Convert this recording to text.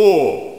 four,